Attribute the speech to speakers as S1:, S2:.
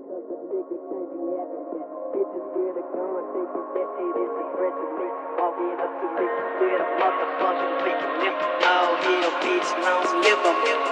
S1: because the niggas can't be having that. Is a threat to me. I'll be up to me, scared of motherfucking thinking them. Out here, bitch, long slipper.